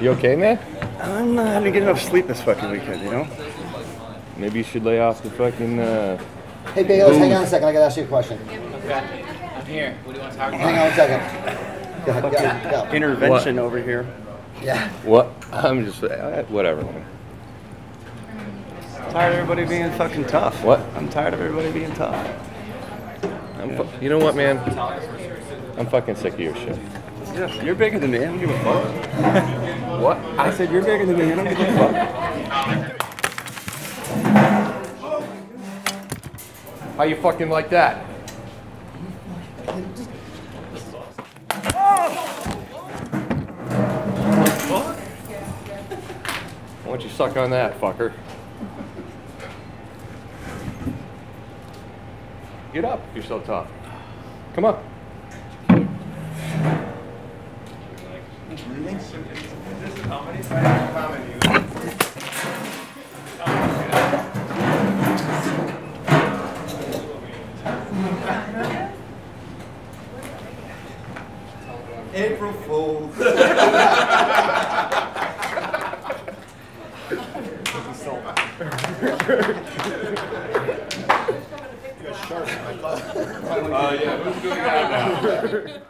You okay, man? I'm not having get enough sleep this fucking weekend, you know? Maybe you should lay off the fucking. Uh, Hey, Bayliss, hang on a second. I gotta ask you a question. Okay, I'm here. What do you want to talk about? Hang on a second. Go ahead. Yeah, yeah. Intervention over here. yeah. what? I'm just. Uh, whatever, man. tired of everybody being fucking tough. What? I'm tired of everybody being tough. I'm fu- you know what, man? I'm fucking sick of your shit. Yeah, you're bigger than me. I don't give a fuck. What? I said you're bigger than me. I don't give a fuck. How you fucking like that? Why don't you suck on that, fucker? Get up you're so tough. Come on. April Fools. Uh, yeah, who's doing that now?